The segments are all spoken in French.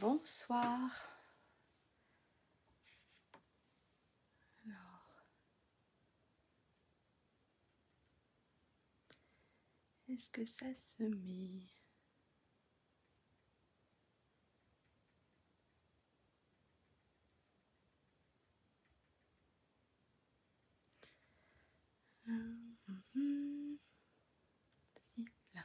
Bonsoir. Alors. Est-ce que ça se met? Mhm. Si, là.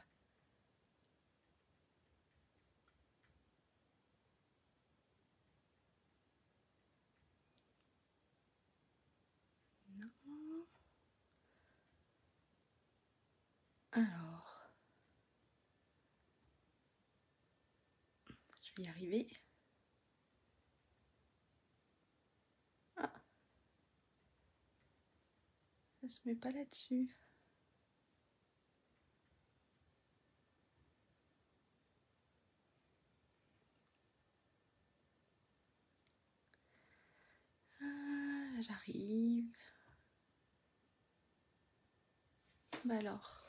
Non. Alors, je vais y arriver. Ah, ça se met pas là-dessus. Ah, J'arrive. Bah alors,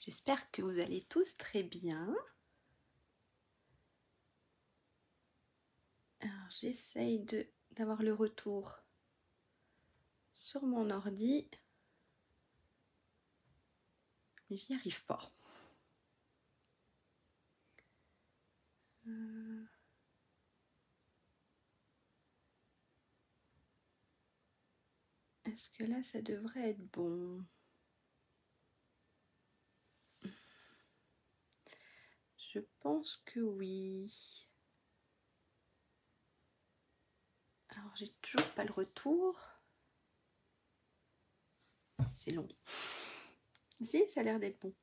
j'espère que vous allez tous très bien. Alors, j'essaye de d'avoir le retour sur mon ordi, mais j'y arrive pas. Euh, Est-ce que là, ça devrait être bon? Je pense que oui. Alors, j'ai toujours pas le retour. C'est long. Si, ça a l'air d'être bon.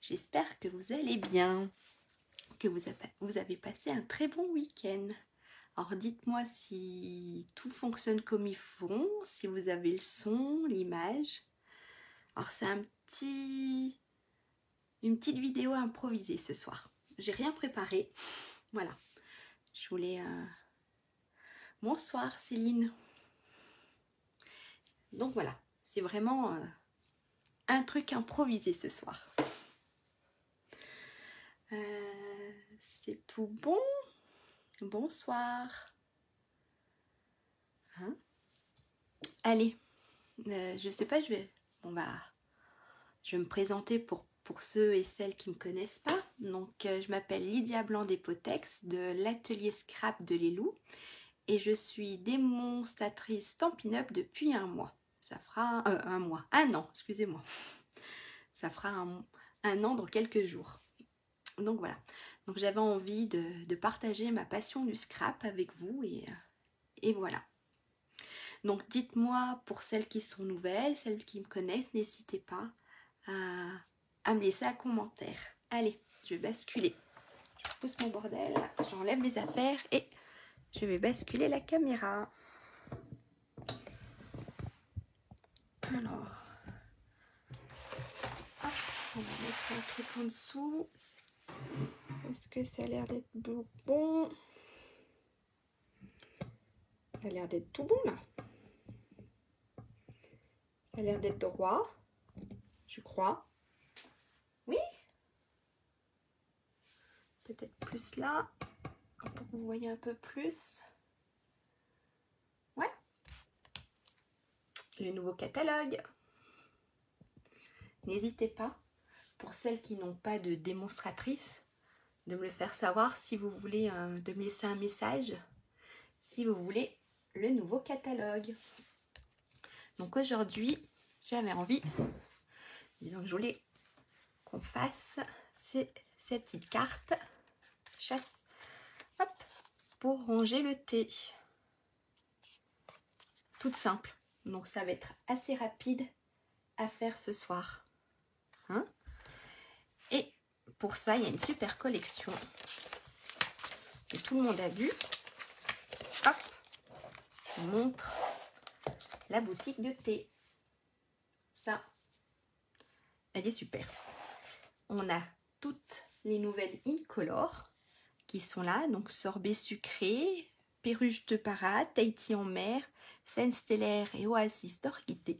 J'espère que vous allez bien, que vous avez, passé un très bon week-end. Alors dites-moi si tout fonctionne comme il faut, si vous avez le son, l'image. Alors c'est un petit une petite vidéo improvisée ce soir. J'ai rien préparé. Voilà. Je voulais euh, Bonsoir Céline. Donc voilà, c'est vraiment euh, un truc improvisé ce soir. Euh, c'est tout bon? Bonsoir. Hein? Allez, euh, je sais pas, je vais, on va, je vais me présenter pour ceux et celles qui ne me connaissent pas. Donc, je m'appelle Lydia Blanc d'Epotex de l'atelier Scrap de Lélou et je suis démonstratrice Stampin' Up depuis un mois. Ça fera euh, un mois, un an, excusez-moi. Ça fera un, an dans quelques jours. Donc voilà. Donc j'avais envie de, partager ma passion du scrap avec vous et, et voilà. Donc dites-moi pour celles qui sont nouvelles, celles qui me connaissent, n'hésitez pas à, à me laisser un commentaire. Allez, je vais basculer. Je pousse mon bordel, j'enlève mes affaires et je vais basculer la caméra. Alors, hop, on va mettre un truc en dessous. Est-ce que ça a l'air d'être bon? Ça a l'air d'être tout bon là. Ça a l'air d'être droit, je crois. Oui Peut-être plus là pour que vous voyez un peu plus. Ouais. Le nouveau catalogue. N'hésitez pas, pour celles qui n'ont pas de démonstratrice, de me le faire savoir si vous voulez, euh, de me laisser un message, si vous voulez le nouveau catalogue. Donc aujourd'hui, j'avais envie, disons que je voulais qu'on fasse ces, ces petites cartes chasse pour ranger le thé. Toute simple. Donc ça va être assez rapide à faire ce soir. Hein? Et pour ça, il y a une super collection que tout le monde a vu. Hop, montre la boutique de thé. Ça, elle est super. On a toutes les nouvelles Incolore qui sont là. Donc sorbet sucré, perruche de parade, Tahiti en mer, scène stellaire et oasis d'orchidée.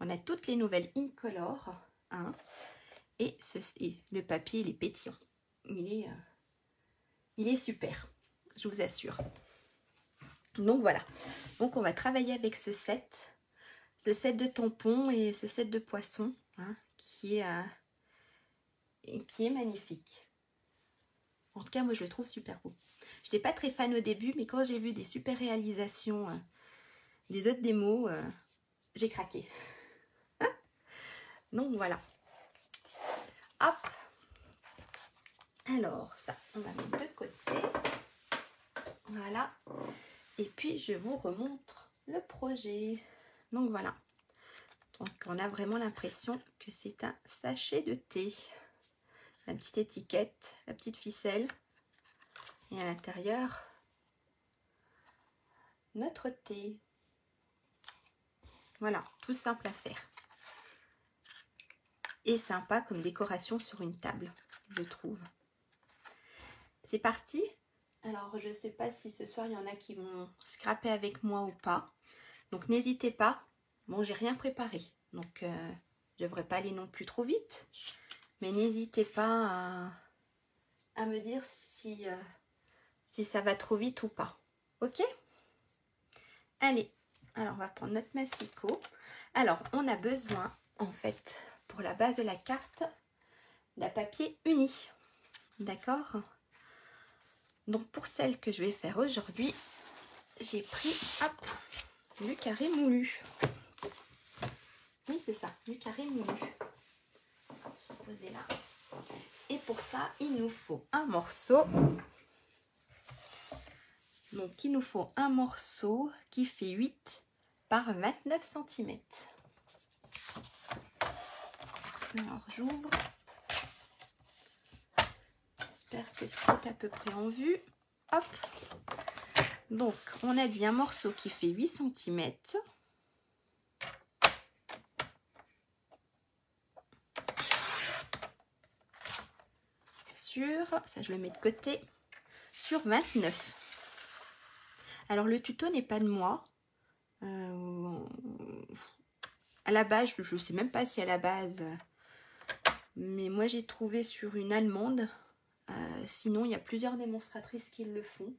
On a toutes les nouvelles incolore. Hein, et, ce, et le papier, il est pétillant. il est, euh, il est super, je vous assure. Donc voilà, donc on va travailler avec ce set, ce set de tampons et ce set de poissons hein, qui, est, euh, qui est magnifique. En tout cas, moi je le trouve super beau. Je n'étais pas très fan au début, mais quand j'ai vu des super réalisations euh, des autres démos, j'ai craqué. Donc voilà. Hop. Alors, ça, on va mettre de côté. Voilà. Et puis, je vous remontre le projet. Donc, voilà. Donc, on a vraiment l'impression que c'est un sachet de thé. La petite étiquette, la petite ficelle. Et à l'intérieur, notre thé. Voilà, tout simple à faire. Et sympa comme décoration sur une table, je trouve. C'est parti Alors, je ne sais pas si ce soir, il y en a qui vont scraper avec moi ou pas. Donc, n'hésitez pas. Bon, j'ai rien préparé. Donc, euh, je ne devrais pas aller non plus trop vite. Mais n'hésitez pas à, me dire si, euh, si ça va trop vite ou pas. Ok? Allez, alors on va prendre notre massicot. Alors, on a besoin, en fait, pour la base de la carte, d'un papier uni. D'accord? Donc pour celle que je vais faire aujourd'hui, j'ai pris hop, le carré moulu. Oui, c'est ça, du carré moulu. Et pour ça, il nous faut un morceau. Donc il nous faut un morceau qui fait 8 par 29 cm. Alors j'ouvre que tout est à peu près en vue. Hop. Donc, on a dit un morceau qui fait 8 cm. Ça je le mets de côté, sur 29. Alors, le tuto n'est pas de moi. Euh, à la base, je ne sais même pas si à la base, mais moi j'ai trouvé sur une allemande euh, sinon, il y a plusieurs démonstratrices qui le font.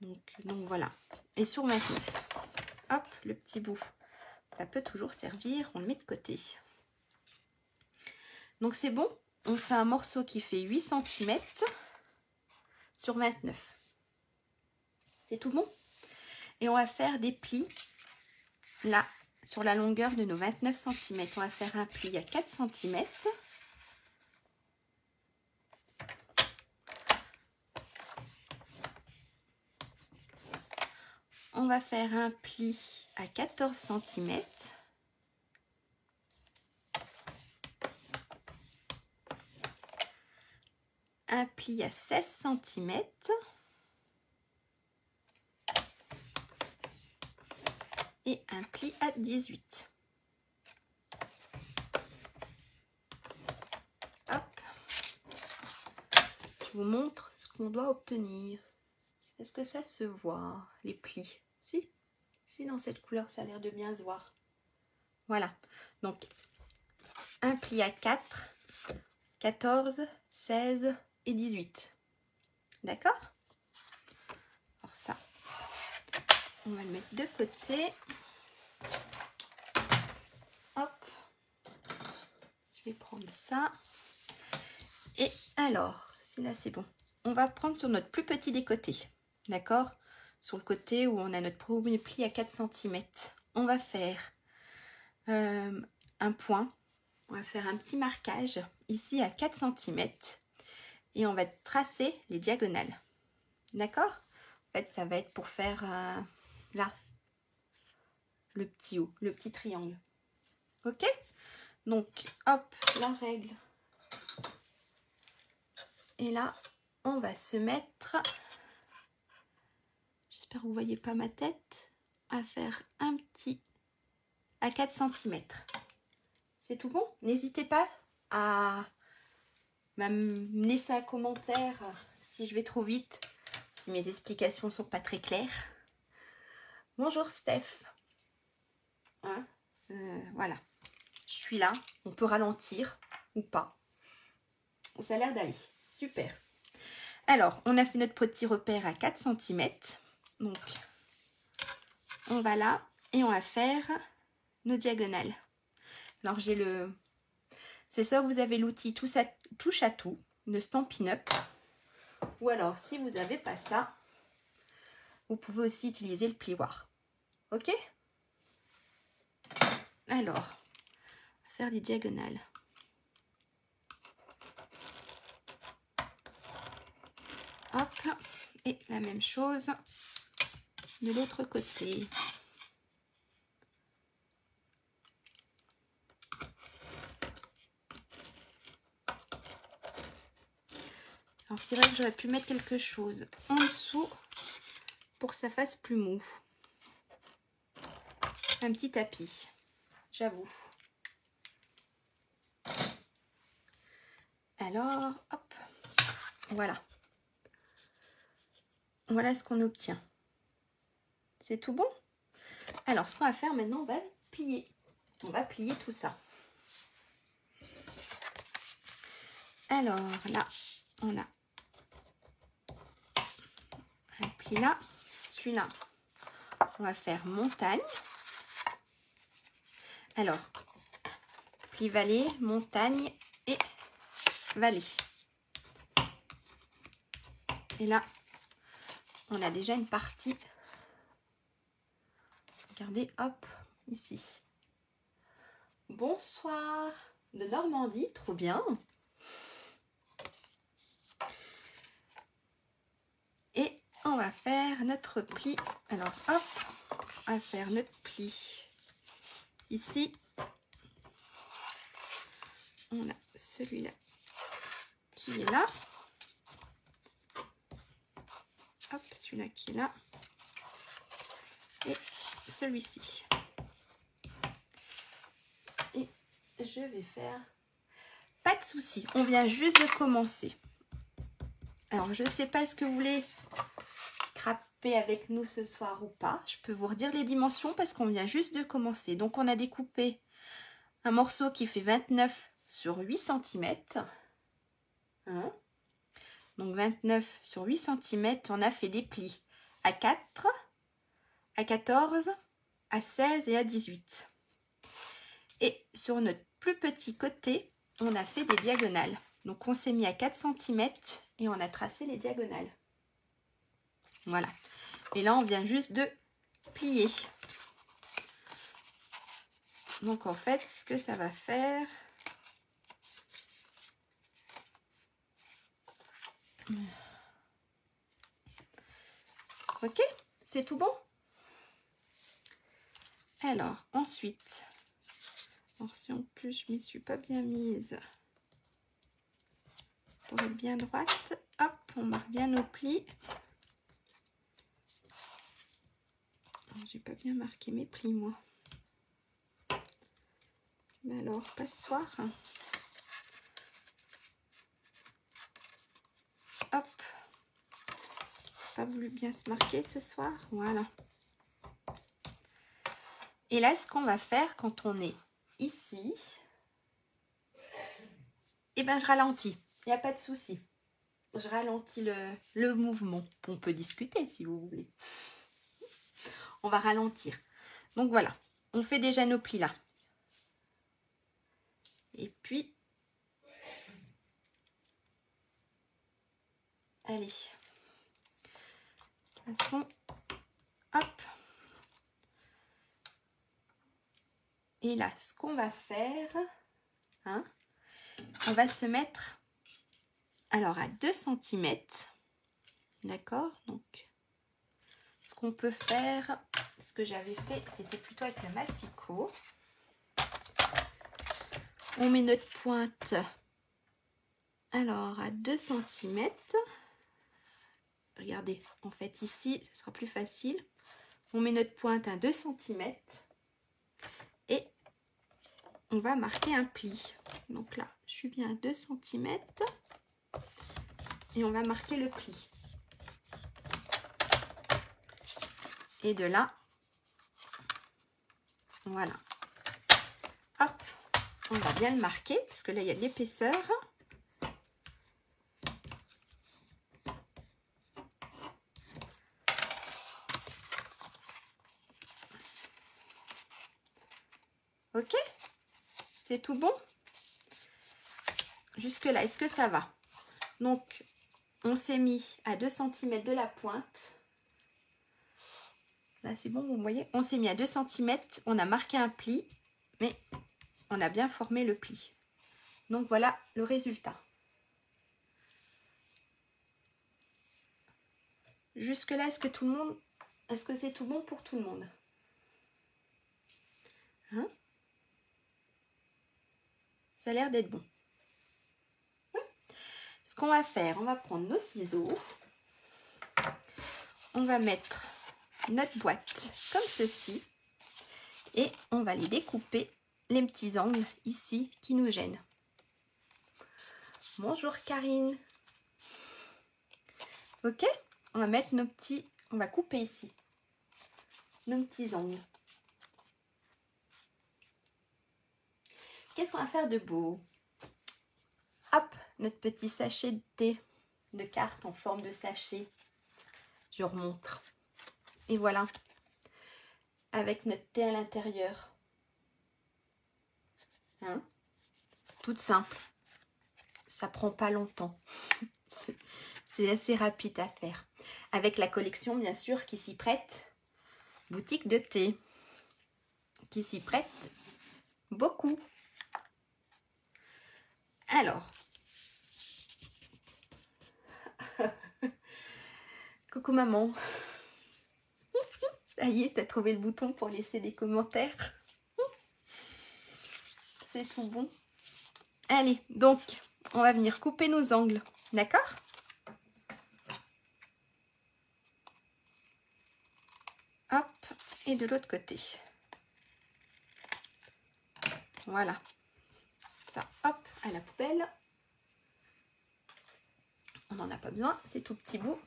Donc, donc voilà. Et sur 29, hop, le petit bout. Ça peut toujours servir, on le met de côté. Donc c'est bon, on fait un morceau qui fait 8 cm sur 29. C'est tout bon? Et on va faire des plis là, sur la longueur de nos 29 cm. On va faire un pli à 4 cm on va faire un pli à 14 cm. Un pli à 16 cm. Et un pli à 18. Hop. Je vous montre ce qu'on doit obtenir. Est-ce que ça se voit, les plis? Si Si, dans cette couleur, ça a l'air de bien se voir. Voilà. Donc, un pli à 4, 14, 16 et 18. D'accord? Alors ça, on va le mettre de côté. Hop. Je vais prendre ça. Et alors, si là c'est bon, on va prendre sur notre plus petit des côtés. D'accord? Sur le côté où on a notre premier pli à 4 cm. On va faire euh, un point. On va faire un petit marquage ici à 4 cm. Et on va tracer les diagonales. D'accord? En fait, ça va être pour faire euh, là, le petit haut, le petit triangle. Ok? Donc, hop, la règle. Et là, on va se mettre j'espère que vous voyez pas ma tête, à faire un petit à 4 cm. C'est tout bon? N'hésitez pas à me laisser un commentaire si je vais trop vite, si mes explications sont pas très claires. Bonjour Steph. Hein euh, voilà, je suis là. On peut ralentir ou pas. Ça a l'air d'aller. Super. Alors, on a fait notre petit repère à 4 cm. Donc, on va là et on va faire nos diagonales. Alors, j'ai le... C'est ça, vous avez l'outil touche à tout, de Stampin' Up. Ou alors, si vous n'avez pas ça, vous pouvez aussi utiliser le plioir. Ok? Alors, faire les diagonales. Hop, et la même chose de l'autre côté. C'est vrai que j'aurais pu mettre quelque chose en dessous pour que ça fasse plus mou. Un petit tapis, j'avoue. Alors, hop, voilà. Voilà ce qu'on obtient. C'est tout bon? Alors, ce qu'on va faire maintenant, on va plier. On va plier tout ça. Alors, là, on a pli là. Celui-là, on va faire montagne. Alors, pli vallée, montagne et vallée. Et là, on a déjà une partie. Regardez, hop, ici. Bonsoir de Normandie, trop bien. Et on va faire notre pli. Alors, hop, on va faire notre pli. Ici, on a celui-là qui est là. celui-là qui est là. Et celui-ci. Et je vais faire... Pas de souci, on vient juste de commencer. Alors, je ne sais pas ce que vous voulez avec nous ce soir ou pas. Je peux vous redire les dimensions parce qu'on vient juste de commencer. Donc, on a découpé un morceau qui fait 29 sur 8 cm. Hein? Donc 29 sur 8 cm, on a fait des plis à 4, à 14, à 16 et à 18. Et sur notre plus petit côté, on a fait des diagonales. Donc on s'est mis à 4 cm et on a tracé les diagonales. Voilà. Et là, on vient juste de plier. Donc en fait, ce que ça va faire, Ok, c'est tout bon? Alors, ensuite, si en plus je m'y suis pas bien mise pour être bien droite, hop, on marque bien nos plis. J'ai pas bien marqué mes plis, moi. Mais alors, passoire. Hop. Pas voulu bien se marquer ce soir. Voilà. Et là, ce qu'on va faire quand on est ici, eh ben, je ralentis. Il n'y a pas de souci. Je ralentis le, le mouvement. On peut discuter si vous voulez. On va ralentir. Donc voilà, on fait déjà nos plis là. Et puis, Allez. Façon, hop. Et là, ce qu'on va faire, hein, on va se mettre alors à 2 cm. D'accord? Donc, ce qu'on peut faire, ce que j'avais fait, c'était plutôt avec le massicot. On met notre pointe alors à 2 cm. Regardez, en fait ici, ce sera plus facile. On met notre pointe à 2 cm et on va marquer un pli. Donc là, je suis bien à 2 cm et on va marquer le pli. Et de là, voilà. Hop, on va bien le marquer parce que là, il y a de l'épaisseur. Ok C'est tout bon? Jusque-là, est-ce que ça va? Donc, on s'est mis à 2 cm de la pointe. Là, c'est bon, vous voyez On s'est mis à 2 cm, on a marqué un pli, mais on a bien formé le pli. Donc, voilà le résultat. Jusque là, est-ce que tout le monde... Est-ce que c'est tout bon pour tout le monde? Hein? Ça a l'air d'être bon. Ce qu'on va faire, on va prendre nos ciseaux. On va mettre notre boîte comme ceci. Et on va les découper, les petits angles ici qui nous gênent. Bonjour Karine. Ok On va mettre nos petits... On va couper ici. Nos petits angles. Qu'est-ce qu'on va faire de beau? Hop notre petit sachet de thé de cartes en forme de sachet. Je remontre. Et voilà. Avec notre thé à l'intérieur. Hein? Toute simple. Ça prend pas longtemps. C'est assez rapide à faire. Avec la collection, bien sûr, qui s'y prête. Boutique de thé. Qui s'y prête beaucoup. Alors, Coucou maman. Ça y est, t'as trouvé le bouton pour laisser des commentaires. C'est tout bon. Allez, donc, on va venir couper nos angles. D'accord? Hop, et de l'autre côté. Voilà. Ça, hop, à la poubelle. On n'en a pas besoin, c'est tout petit bout.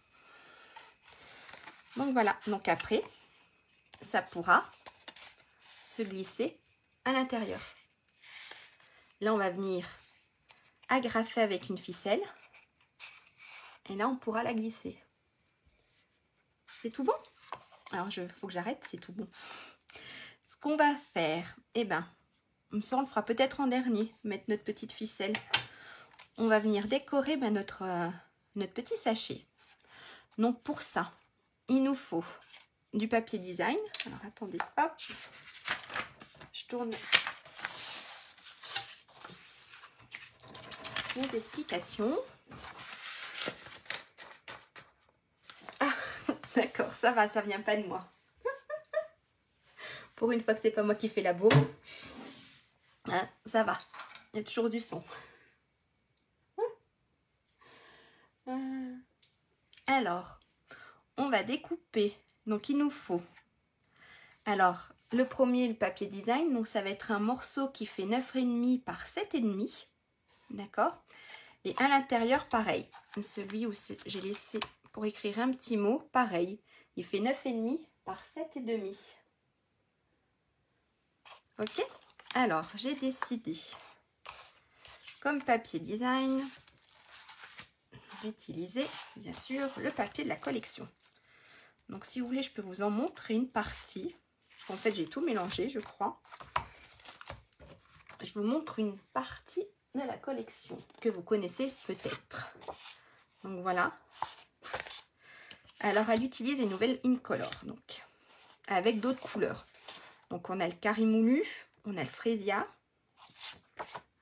Donc voilà, donc après, ça pourra se glisser à l'intérieur. Là, on va venir agrafer avec une ficelle. Et là, on pourra la glisser. C'est tout bon? Alors, il faut que j'arrête, c'est tout bon. Ce qu'on va faire, eh ben, ça, on le fera peut-être en dernier, mettre notre petite ficelle. On va venir décorer ben, notre, euh, notre petit sachet. Donc, pour ça, il nous faut du papier design. Alors attendez, hop, je tourne les explications. Ah, d'accord, ça va, ça vient pas de moi. Pour une fois que c'est pas moi qui fais la bourre, hein, ça va. Il y a toujours du son. Euh, alors, on va découper. Donc, il nous faut... Alors, le premier, le papier design, donc ça va être un morceau qui fait 9,5 par 7,5. D'accord? Et à l'intérieur, pareil. Celui où j'ai laissé pour écrire un petit mot, pareil. Il fait 9,5 par 7,5. Ok? Alors, j'ai décidé, comme papier design, d'utiliser, bien sûr, le papier de la collection. Donc si vous voulez, je peux vous en montrer une partie. Parce qu'en fait, j'ai tout mélangé, je crois. Je vous montre une partie de la collection que vous connaissez peut-être. Donc voilà. Alors, elle utilise une nouvelle Incolor, donc, avec d'autres couleurs. Donc, on a le carimoulu, on a le frésia.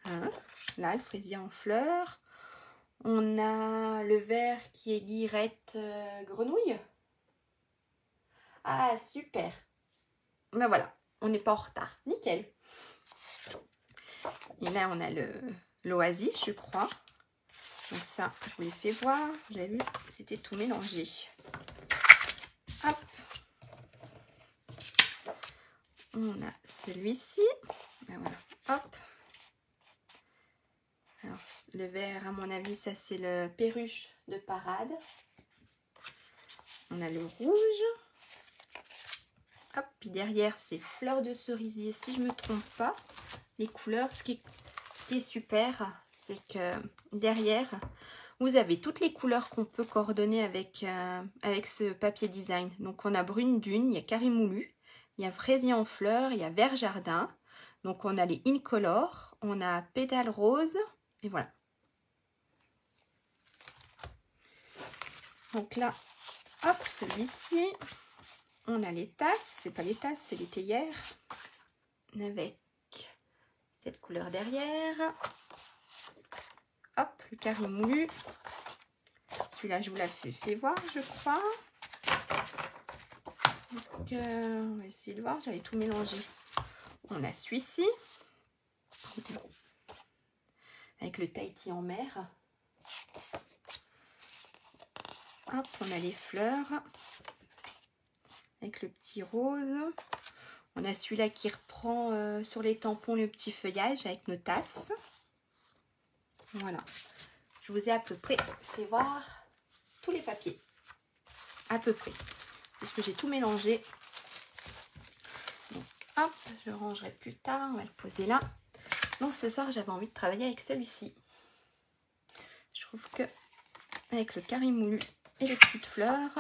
Hein, là, le frésia en fleurs. On a le vert qui est guirette euh, grenouille. Ah, super. Ben voilà, on n'est pas en retard. Nickel. Et là, on a le l'oasis, je crois. Donc ça, je vous l'ai fait voir. J'ai vu, c'était tout mélangé. Hop. On a celui-ci. Ben voilà, hop. Alors, le vert, à mon avis, ça c'est le perruche de parade. On a le rouge. Puis derrière, c'est fleurs de cerisier, si je ne me trompe pas. Les couleurs, ce qui, est super, c'est que derrière, vous avez toutes les couleurs qu'on peut coordonner avec, euh, avec ce papier design. Donc, on a brune dune, il y a carré moulu, il y a fraisier en fleurs, il y a vert jardin, Donc on a les Incolor, on a Pédale Rose, et voilà. Donc là, hop, celui-ci, on a les tasses, c'est pas les tasses, c'est les théières, avec cette couleur derrière. Hop, le carré moulu. Celui-là, je vous l'ai fait voir, je crois. que... On va essayer de voir, j'avais tout mélangé. On a celui-ci. Avec le Tahiti en mer. Hop, on a les fleurs. Avec le petit rose. On a celui-là qui reprend euh, sur les tampons le petit feuillage avec nos tasses. Voilà. Je vous ai à peu près fait voir tous les papiers. À peu près. Parce que j'ai tout mélangé. Donc, hop, je le rangerai plus tard. On va le poser là. Donc, ce soir, j'avais envie de travailler avec celui-ci. Je trouve que avec le carré moulu et les petites fleurs,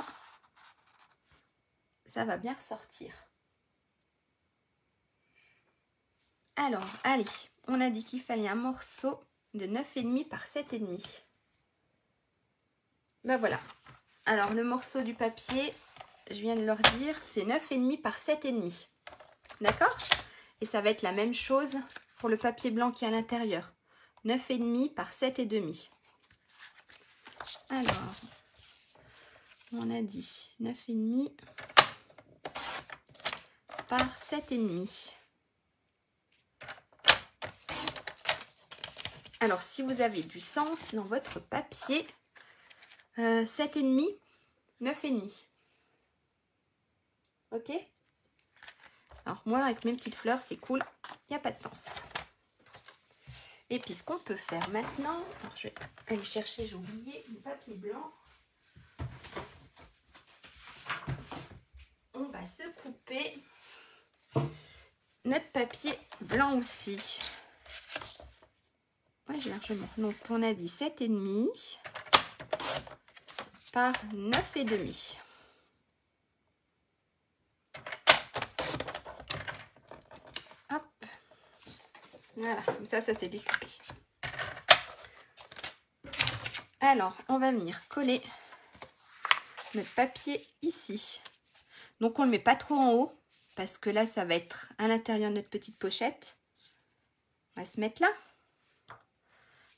ça va bien ressortir. Alors, allez, on a dit qu'il fallait un morceau de 9,5 par 7,5. Ben voilà. Alors, le morceau du papier, je viens de leur dire, c'est 9,5 par 7,5. D'accord? Et ça va être la même chose pour le papier blanc qui est à l'intérieur. 9,5 par 7,5. Alors, on a dit 9,5 par 7,5. Alors, si vous avez du sens dans votre papier, euh, 7,5, 9,5. Ok? Alors, moi, avec mes petites fleurs, c'est cool. Il n'y a pas de sens. Et puis, ce qu'on peut faire maintenant, je vais aller chercher, j'ai oublié, le papier blanc. On va se couper notre papier blanc aussi largement. Donc, on a dit 7,5 par 9,5. Hop. Voilà, comme ça, ça s'est découpé. Alors, on va venir coller notre papier ici. Donc, on ne le met pas trop en haut parce que là, ça va être à l'intérieur de notre petite pochette. On va se mettre là.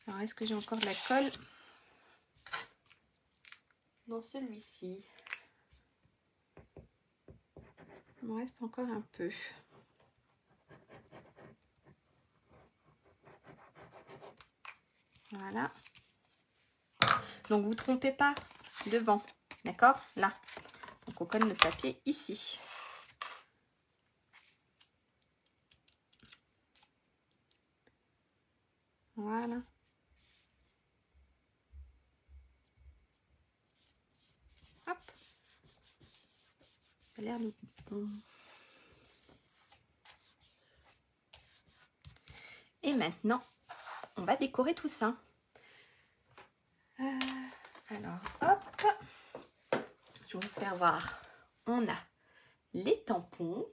Alors, est-ce que j'ai encore de la colle? Dans celui-ci Il me reste encore un peu. Voilà. Donc, vous trompez pas devant. D'accord? Là. Donc, on colle le papier ici. Voilà. Hop. Ça a l'air de. Et maintenant, on va décorer tout ça. Euh, alors, hop. Je vais vous faire voir. On a les tampons.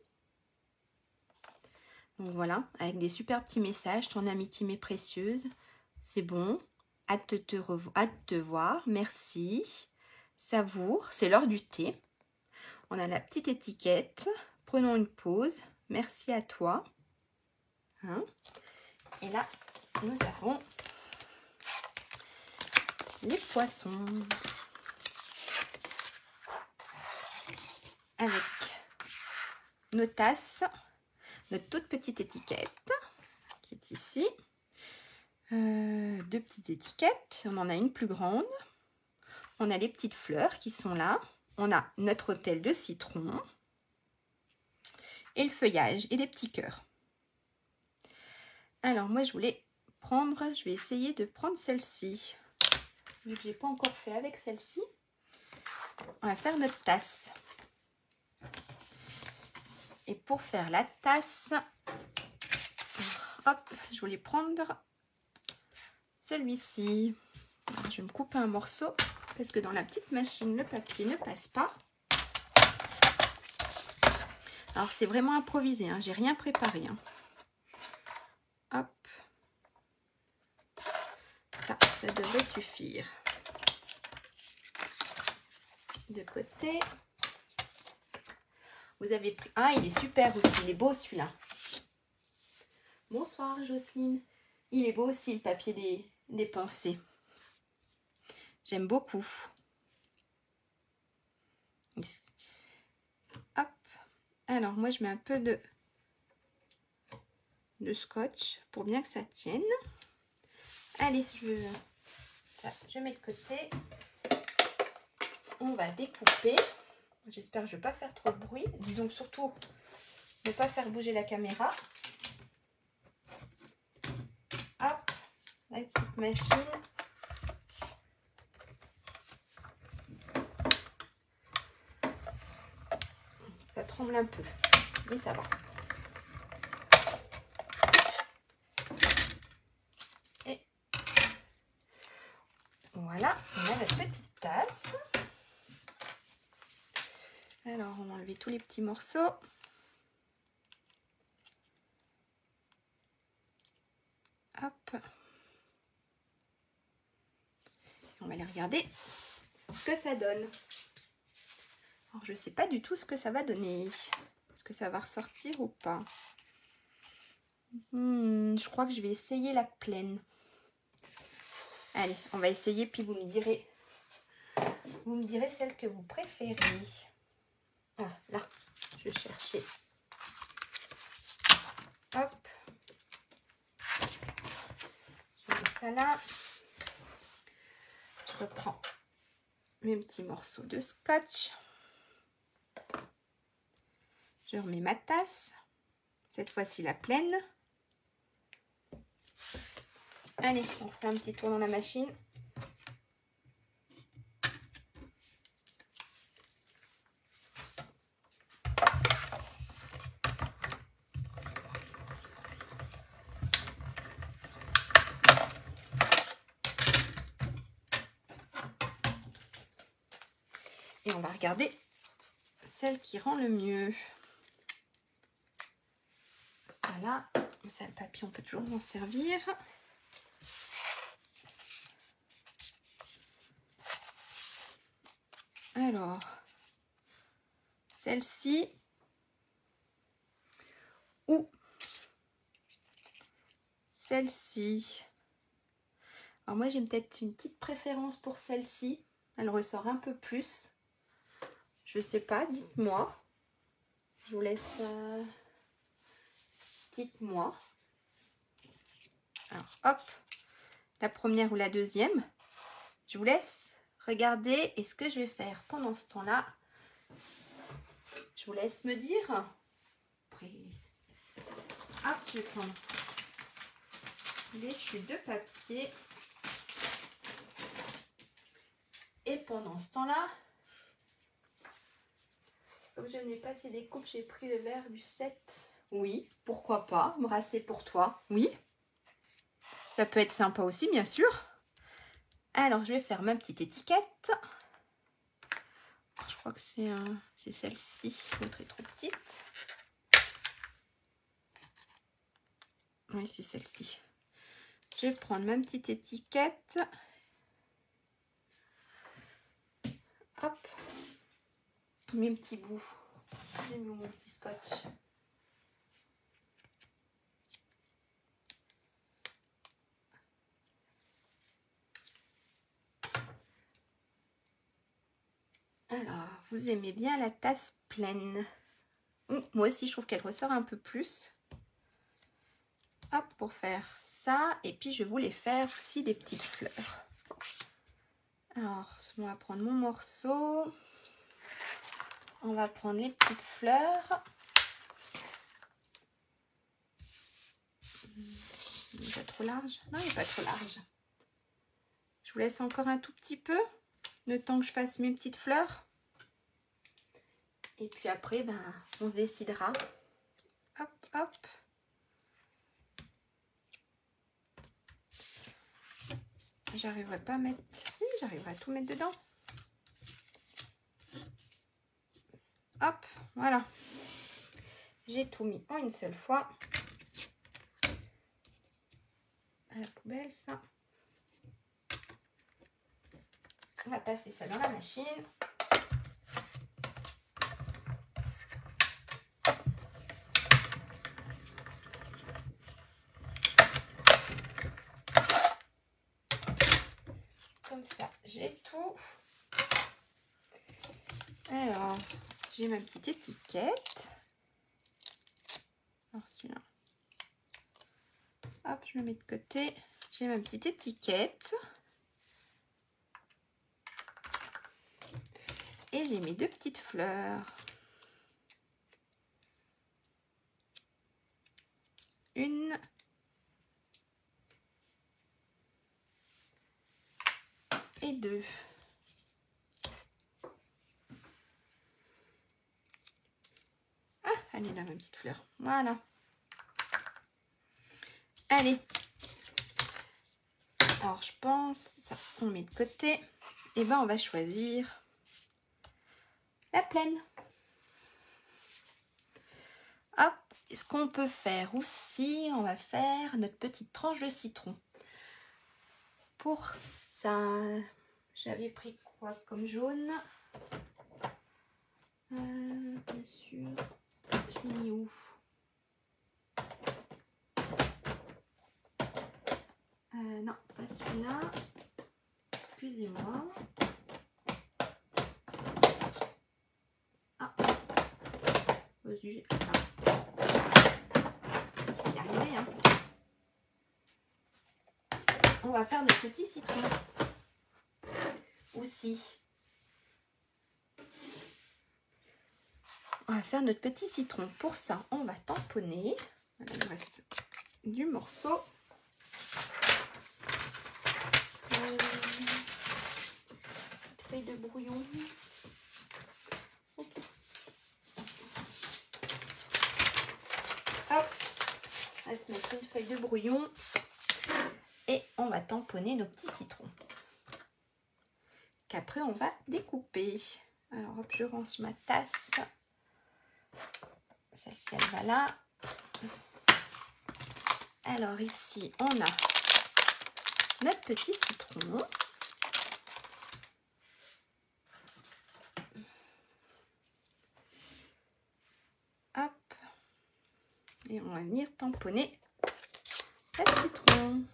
Donc voilà, avec des super petits messages. Ton amitié m'est précieuse. C'est bon. Hâte de te, hâte de te voir. Merci savoure, c'est l'heure du thé. On a la petite étiquette. Prenons une pause. Merci à toi. Hein? Et là, nous avons les poissons. Avec nos tasses, notre toute petite étiquette qui est ici. Euh, deux petites étiquettes. On en a une plus grande on a les petites fleurs qui sont là. On a notre hôtel de citron. Et le feuillage et des petits cœurs. Alors, moi, je voulais prendre... Je vais essayer de prendre celle-ci. Vu que je n'ai pas encore fait avec celle-ci. On va faire notre tasse. Et pour faire la tasse, hop, je voulais prendre celui-ci. Je vais me couper un morceau parce que dans la petite machine, le papier ne passe pas. Alors, c'est vraiment improvisé, hein, j'ai rien préparé. Hein. Hop. Ça, ça devrait suffire. De côté. Vous avez pris... Ah, il est super aussi. Il est beau celui-là. Bonsoir Jocelyne. Il est beau aussi le papier des, pensées. J'aime beaucoup. Hop. Alors, moi, je mets un peu de, de scotch pour bien que ça tienne. Allez, je mets de côté. On va découper. J'espère que je ne vais pas faire trop de bruit. Disons que surtout, ne pas faire bouger la caméra. Hop, la petite machine. Ça tremble un peu, mais ça va. Et voilà, on a notre petite tasse. Alors, on va enlever tous les petits morceaux. Hop. On va aller regarder ce que ça donne. Alors, je sais pas du tout ce que ça va donner. Est-ce que ça va ressortir ou pas? Hmm, Je crois que je vais essayer la pleine. Allez, on va essayer, puis vous me direz, vous me direz celle que vous préférez. Ah, là, je vais chercher. Hop. Je mets ça là. Je reprends mes petits morceaux de scotch. Je remets ma tasse. Cette fois-ci la pleine. Allez, on fait un petit tour dans la machine. Et on va regarder qui rend le mieux. Ça là, ça le papier, on peut toujours m'en servir. Alors, celle-ci ou celle-ci. Alors moi j'ai peut-être une petite préférence pour celle-ci. Elle ressort un peu plus. Je sais pas, dites-moi. Je vous laisse... Euh, dites-moi. Alors, hop. La première ou la deuxième. Je vous laisse regarder. Et ce que je vais faire pendant ce temps-là, je vous laisse me dire. Hop, je vais prendre les chutes de papier. Et pendant ce temps-là, je n'ai pas assez des coupes, j'ai pris le verre du 7. Oui, pourquoi pas. Brasser pour toi. Oui. Ça peut être sympa aussi, bien sûr. Alors, je vais faire ma petite étiquette. Je crois que c'est c'est celle-ci. L'autre est trop petite. Oui, c'est celle-ci. Je vais prendre ma petite étiquette. Hop mes petits bouts. J'ai mis mon petit scotch. Alors, vous aimez bien la tasse pleine. Moi aussi, je trouve qu'elle ressort un peu plus. Hop, pour faire ça. Et puis, je voulais faire aussi des petites fleurs. Alors, on va prendre mon morceau. On va prendre les petites fleurs. Il n'est pas trop large Non, il n'est pas trop large. Je vous laisse encore un tout petit peu, le temps que je fasse mes petites fleurs. Et puis après, ben, on se décidera. Hop, hop. J'arriverai pas à mettre... Si, j'arriverai à tout mettre dedans. Hop, voilà. J'ai tout mis en une seule fois. À la poubelle, ça. On va passer ça dans la machine. Comme ça, j'ai tout. Alors, j'ai ma petite étiquette. Alors celui-là. Hop, je le mets de côté. J'ai ma petite étiquette. Et j'ai mes deux petites fleurs. Une. Et deux. Ah, elle est là, ma petite fleur. Voilà. Allez. Alors, je pense, ça, on met de côté. Et ben, on va choisir la plaine. Hop, ce qu'on peut faire aussi, on va faire notre petite tranche de citron. Pour ça, j'avais pris quoi comme jaune euh, Bien sûr, je l'ai mis où celui-là. Excusez-moi. sujet. Ah. Je vais y arriver. Hein. On va faire des petits citrons aussi. On va faire notre petit citron. Pour ça, on va tamponner. il reste du morceau. Euh, feuille de brouillon. se mettre une feuille de brouillon et on va tamponner nos petits citrons qu'après on va découper. Alors hop, je range ma tasse. Celle-ci elle va là. Alors ici on a notre petit citron. Et on va venir tamponner le citron.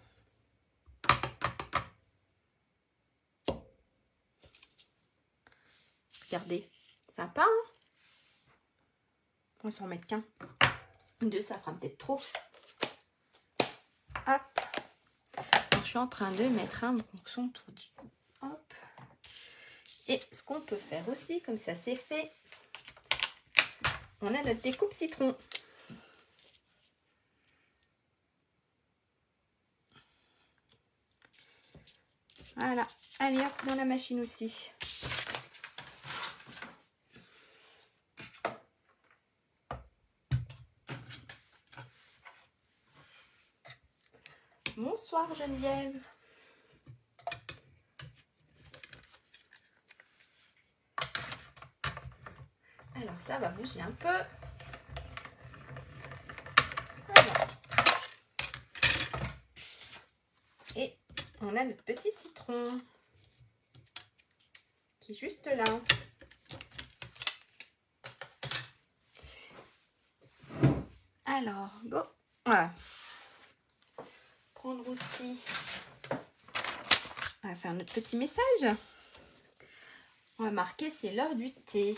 Regardez, sympa, hein On va s'en mettre qu'un. Deux, ça fera peut-être trop. Hop. Suis en train de mettre un bronçon tout dit. Hop. Et ce qu'on peut faire aussi, comme ça c'est fait, on a notre découpe citron. Voilà. Allez, hop, dans la machine aussi. Geneviève. Alors ça va bouger un peu. on a notre petit citron qui est juste là. Alors, go. Prendre aussi. On va faire notre petit message. On va marquer c'est l'heure du thé.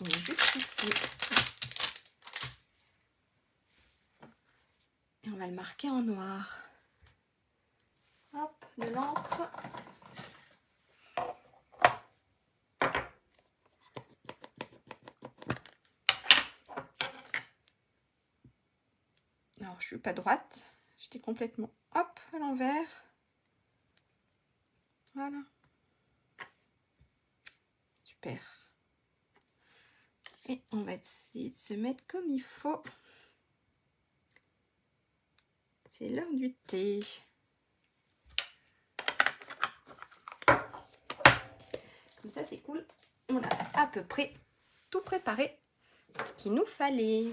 Il est juste ici. Et on va le marquer en noir. Hop, de l'encre. Alors, je suis pas droite. Complètement, hop, à l'envers. Voilà. Super. Et on va essayer de se mettre comme il faut. C'est l'heure du thé. Comme ça, c'est cool. On a à peu près tout préparé, ce qu'il nous fallait.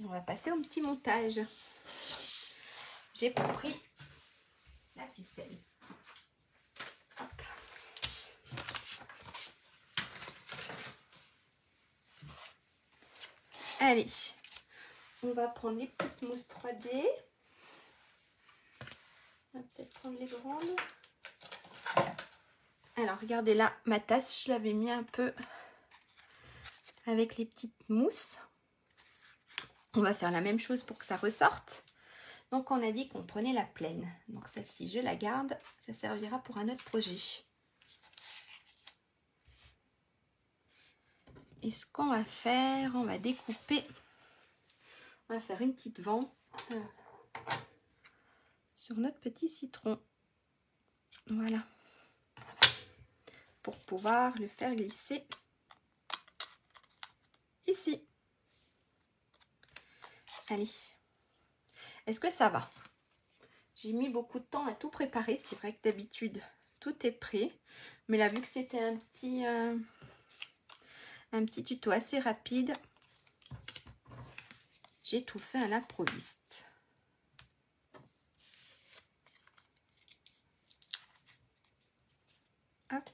On va passer au petit montage. J'ai pris la ficelle. Allez, on va prendre les petites mousses 3D. On va peut-être prendre les grandes. Alors, regardez là, ma tasse, je l'avais mis un peu avec les petites mousses. On va faire la même chose pour que ça ressorte. Donc, on a dit qu'on prenait la pleine. Donc, celle-ci, je la garde. Ça servira pour un autre projet. Et ce qu'on va faire, on va découper. On va faire une petite vente euh, sur notre petit citron. Voilà. Pour pouvoir le faire glisser ici. Allez. Est-ce que ça va? J'ai mis beaucoup de temps à tout préparer. C'est vrai que d'habitude, tout est prêt. Mais là, vu que c'était un petit... Euh, tuto assez rapide. J'ai tout fait à l'improviste. Hop.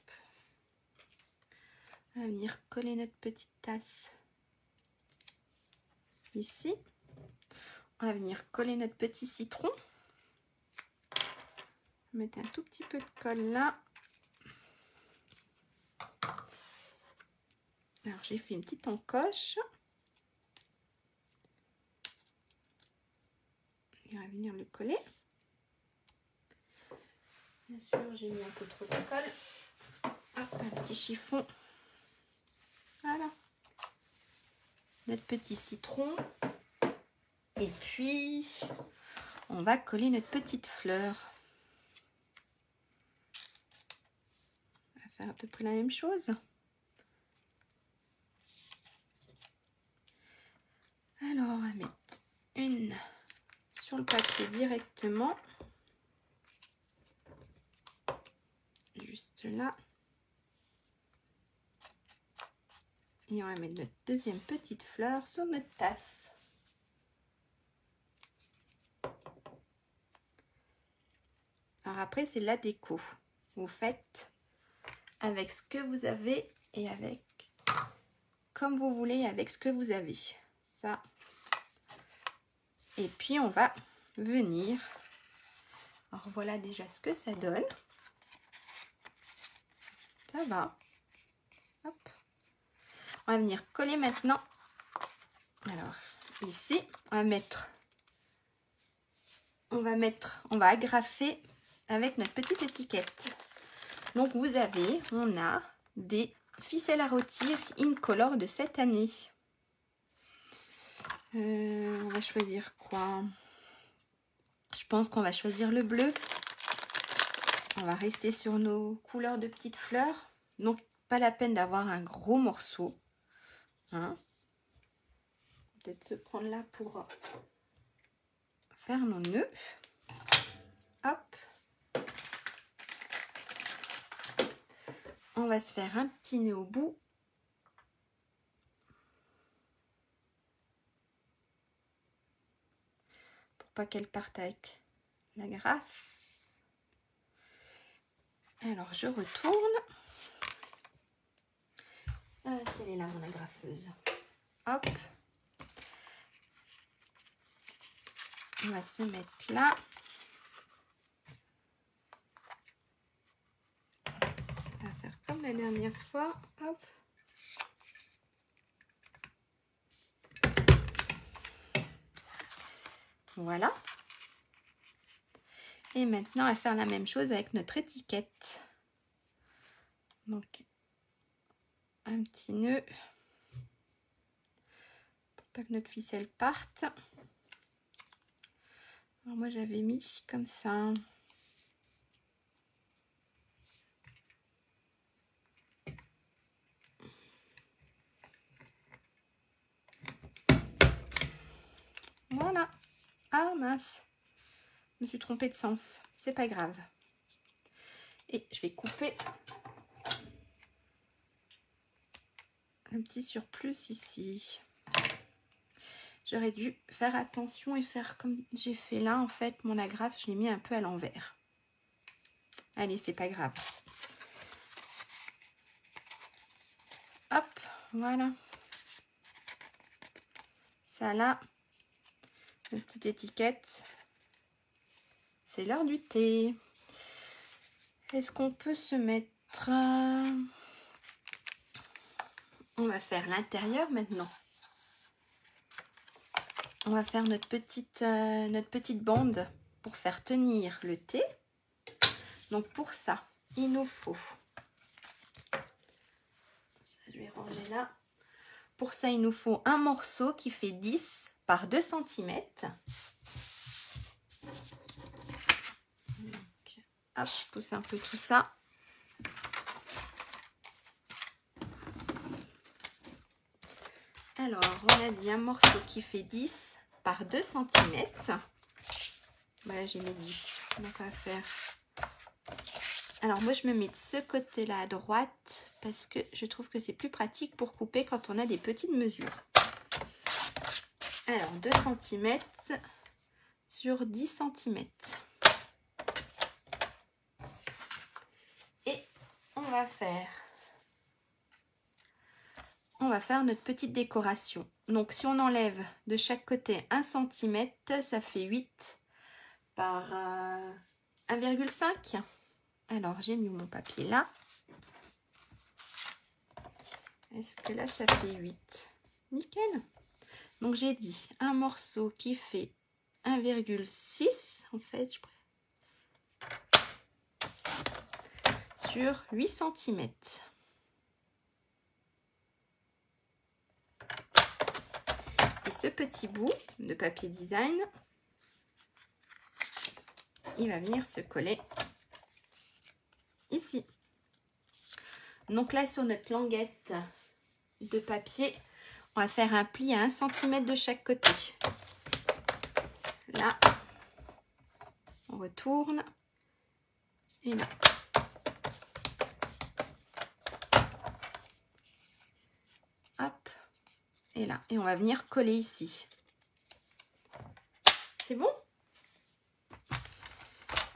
On va venir coller notre petite tasse ici. On va venir coller notre petit citron. Mettre un tout petit peu de colle là. Alors j'ai fait une petite encoche. Et on va venir le coller. Bien sûr, j'ai mis un peu trop de colle. Hop, un petit chiffon. Voilà. Notre petit citron. Et puis, on va coller notre petite fleur. On va faire à peu près la même chose. Alors, on va mettre une sur le papier directement. Juste là. Et on va mettre notre deuxième petite fleur sur notre tasse. Alors après, c'est la déco. Vous faites avec ce que vous avez et avec comme vous voulez avec ce que vous avez. Ça, et puis, on va venir. Alors, voilà déjà ce que ça donne. Ça va. On va venir coller maintenant. Alors, ici, on va mettre... On va mettre... On va agrafer avec notre petite étiquette. Donc, vous avez... On a des ficelles à rôtir Incolor de cette année. Euh, on va choisir quoi? Je pense qu'on va choisir le bleu. On va rester sur nos couleurs de petites fleurs. Donc, pas la peine d'avoir un gros morceau. Hein Peut-être se prendre là pour faire nos nœuds. Hop. On va se faire un petit nœud au bout pas qu'elle parte avec la graffe. Alors, je retourne. Ah, elle est là, mon agrafeuse. Hop. On va se mettre là. On va faire comme la dernière fois. Hop. Voilà. Et maintenant, va faire la même chose avec notre étiquette. Donc, un petit nœud pour pas que notre ficelle parte. Alors moi, j'avais mis comme ça. Voilà. Ah mince, je me suis trompée de sens. C'est pas grave. Et je vais couper un petit surplus ici. J'aurais dû faire attention et faire comme j'ai fait là. En fait, mon agrafe, je l'ai mis un peu à l'envers. Allez, c'est pas grave. Hop, voilà. Ça là, petite étiquette. C'est l'heure du thé. Est-ce qu'on peut se mettre... On va faire l'intérieur maintenant. On va faire notre petite, euh, notre petite bande pour faire tenir le thé. Donc pour ça, il nous faut... je vais ranger là. Pour ça, il nous faut un morceau qui fait 10 par 2 cm. hop, je pousse un peu tout ça. Alors, on a dit un morceau qui fait 10 par 2 cm. Voilà, j'ai mis 10. Donc, on va faire... Alors, moi, je me mets de ce côté-là à droite parce que je trouve que c'est plus pratique pour couper quand on a des petites mesures. Alors, 2 cm sur 10 cm. Et on va faire on va faire notre petite décoration. Donc si on enlève de chaque côté 1 cm, ça fait 8 par 1,5. Euh, Alors j'ai mis mon papier là. Est-ce que là ça fait 8 Nickel. Donc j'ai dit un morceau qui fait 1,6 en fait. Sur 8 cm. Et ce petit bout de papier design, il va venir se coller ici. Donc là, sur notre languette de papier, on va faire un pli à 1 cm de chaque côté. Là, on retourne. Et là. et là. Et on va venir coller ici. C'est bon?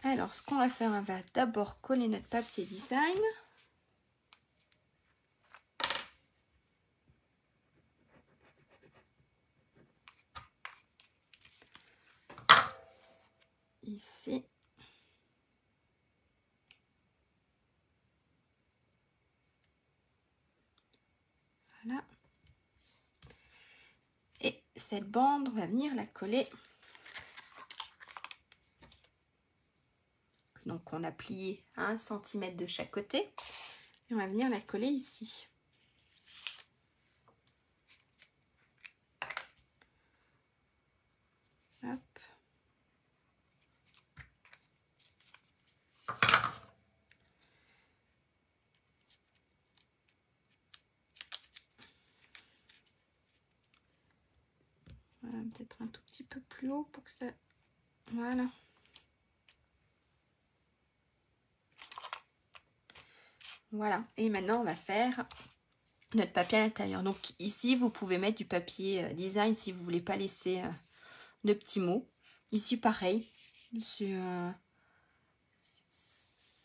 Alors, ce qu'on va faire, on va d'abord coller notre papier design. Ici. Voilà cette bande, on va venir la coller. Donc on a plié un 1 cm de chaque côté. Et on va venir la coller ici. peut-être un tout petit peu pour que ça... Voilà. Voilà. Et maintenant, on va faire notre papier à l'intérieur. Donc ici, vous pouvez mettre du papier euh, design si vous voulez pas laisser euh, de petits mots. Ici, pareil. Euh,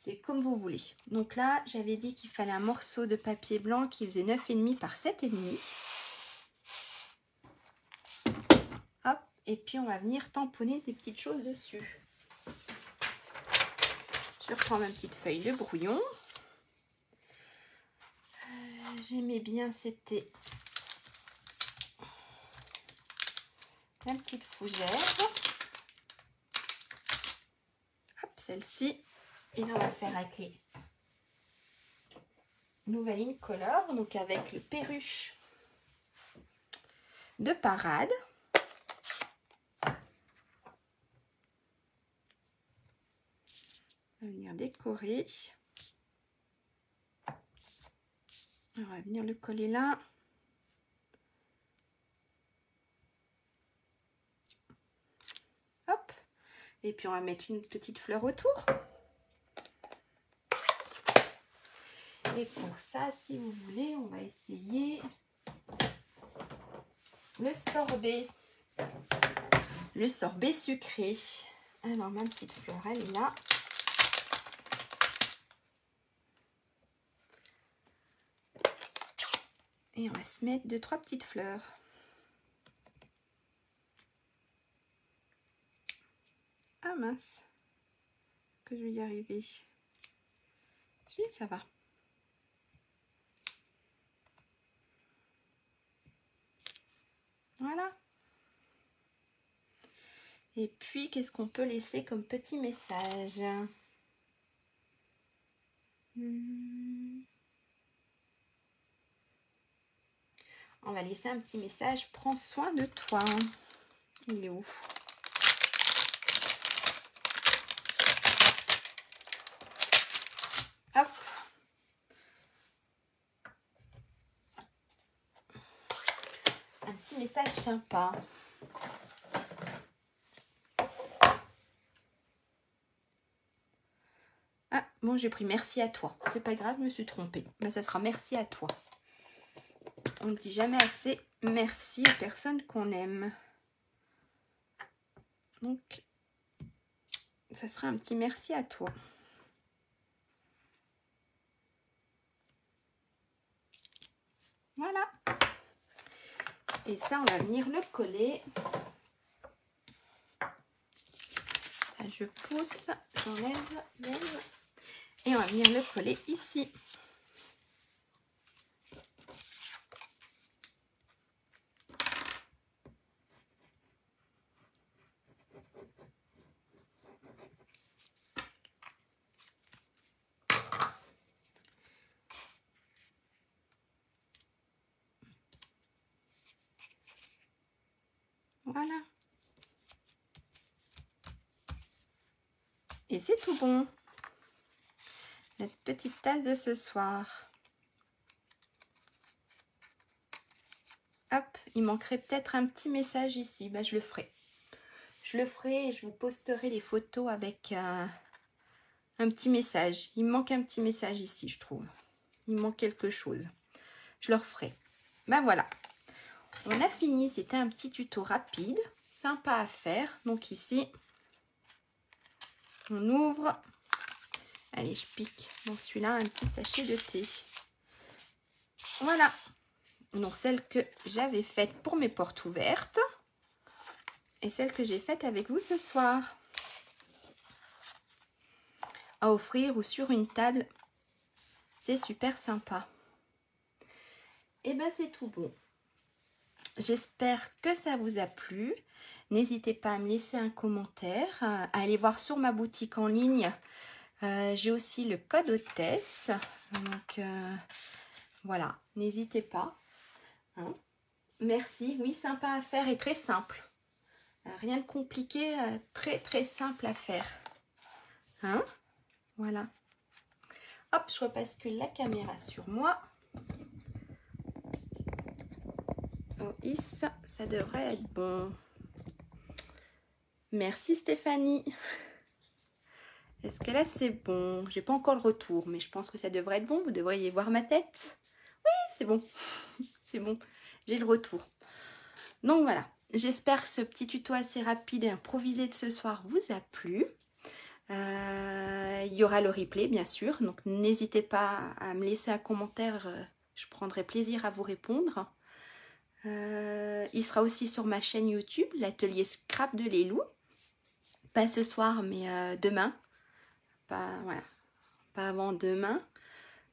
c'est comme vous voulez. Donc là, j'avais dit qu'il fallait un morceau de papier blanc qui faisait 9,5 par 7,5. Et puis, on va venir tamponner des petites choses dessus. Je reprends ma petite feuille de brouillon. Euh, j'aimais bien, c'était la petite fougère. Hop, celle-ci. Et là, on va faire avec les Nouvelle Color, donc avec le perruche de parade. Venir décorer. On va venir le coller là. Hop. Et puis on va mettre une petite fleur autour. Et pour ça, si vous voulez, on va essayer le sorbet. Le sorbet sucré. Alors, ma petite fleur, elle est là. Et on va se mettre deux, trois petites fleurs. Ah mince, Est-ce que je vais y arriver? Si, ça va. Voilà. Et puis, qu'est-ce qu'on peut laisser comme petit message? Hmm. On va laisser un petit message. Prends soin de toi. Il est où Hop. Un petit message sympa. Ah, bon, j'ai pris merci à toi. C'est pas grave, je me suis trompée. Mais ça sera merci à toi. On ne dit jamais assez merci aux personnes qu'on aime. Donc, ça sera un petit merci à toi. Voilà. Et ça, on va venir le coller. Ça, je pousse, j'enlève, et on va venir le coller ici. Voilà. Et c'est tout bon. La petite tasse de ce soir. Hop, il manquerait peut-être un petit message ici. Bah, je le ferai. Je le ferai et je vous posterai les photos avec euh, un petit message. Il manque un petit message ici, je trouve. Il manque quelque chose. Je le referai. Ben voilà. On a fini, c'était un petit tuto rapide, sympa à faire. Donc ici, on ouvre. Allez, je pique dans celui-là un petit sachet de thé. Voilà. Donc celle que j'avais faite pour mes portes ouvertes. Et celle que j'ai faite avec vous ce soir. À offrir ou sur une table. C'est super sympa. Et eh ben c'est tout bon. J'espère que ça vous a plu. N'hésitez pas à me laisser un commentaire, à aller voir sur ma boutique en ligne. Euh, j'ai aussi le code hôtesse. Donc euh, voilà, n'hésitez pas. Hein. Merci, oui, sympa à faire et très simple. Euh, rien de compliqué, très très simple à faire. Hein voilà. Hop, je repascule la caméra sur moi. ça devrait être bon. Merci Stéphanie. Est-ce que là c'est bon? J'ai pas encore le retour, mais je pense que ça devrait être bon. Vous devriez voir ma tête. Oui, c'est bon. c'est bon. J'ai le retour. Donc voilà. J'espère que ce petit tuto assez rapide et improvisé de ce soir vous a plu. Euh, il y aura le replay, bien sûr. Donc n'hésitez pas à me laisser un commentaire. Euh, je prendrai plaisir à vous répondre. Euh, il sera aussi sur ma chaîne YouTube, l'atelier Scrap de Lélou. Pas ce soir, mais euh, demain. Pas, avant demain.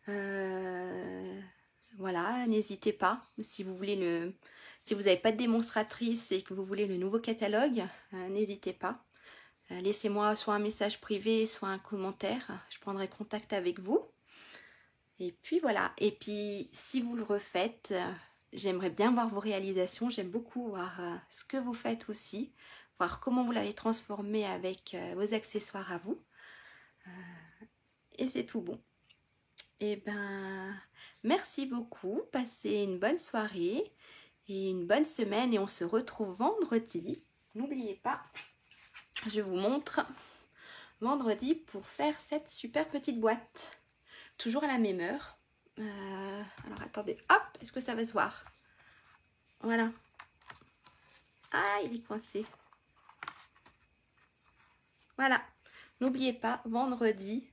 Euh, voilà, n'hésitez pas. Si vous voulez le, si vous n'avez pas de démonstratrice et que vous voulez le nouveau catalogue, n'hésitez pas. Laissez-moi soit un message privé, soit un commentaire. Je prendrai contact avec vous. Et puis voilà. Et puis, si vous le refaites, J'aimerais bien voir vos réalisations, j'aime beaucoup voir euh, ce que vous faites aussi, comment vous l'avez transformé avec euh, vos accessoires à vous. Euh, et c'est tout bon. Et eh ben, merci beaucoup, passez une bonne soirée et une bonne semaine et on se retrouve vendredi. N'oubliez pas, je vous montre vendredi pour faire cette super petite boîte. Toujours à la même heure. Euh, alors attendez, hop, est-ce que ça va se voir? Voilà. Ah, il est coincé. Voilà. N'oubliez pas, vendredi,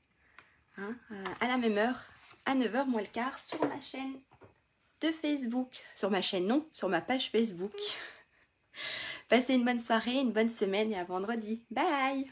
hein, euh, à la même heure, à 9h moins le quart, sur ma chaîne de Facebook. Sur ma chaîne, non, sur ma page Facebook. Passez une bonne soirée, une bonne semaine et à vendredi. Bye